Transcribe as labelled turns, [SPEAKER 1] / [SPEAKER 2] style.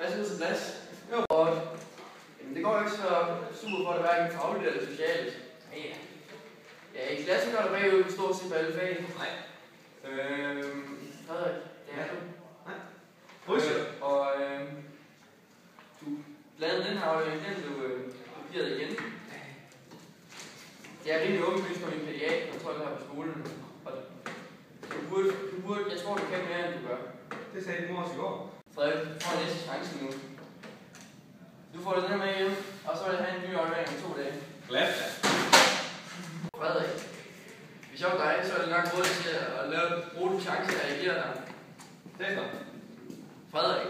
[SPEAKER 1] Værsgo til plads. Jo. Og, jamen, det går ikke så super for dig, hverken fagligt eller socialt.
[SPEAKER 2] Ja,
[SPEAKER 1] Ja, i klassen er der bagud på stort set på alle fag.
[SPEAKER 2] nej.
[SPEAKER 1] Øhm, Frederik, det er du.
[SPEAKER 2] Husk
[SPEAKER 1] Øh, og øhm, du lavede den her aflevering, den blev øh, kopieret igen. Det er rimelig åbenlyst, når vi er pædiaterkontrol her på skolen. Og du burde, du burde, jeg tror, du kan mere, end du gør.
[SPEAKER 2] Det sagde din mor også i går.
[SPEAKER 1] Frederik, du får næste chance nu. Du får den her med hjem, og så vil jeg have en ny aflevering om to dage.
[SPEAKER 2] Glad.
[SPEAKER 1] Frederik, hvis jeg var dig, så er det nok råd til at lave, bruge den chance, jeg giver dig.
[SPEAKER 2] Det er
[SPEAKER 1] Frederik,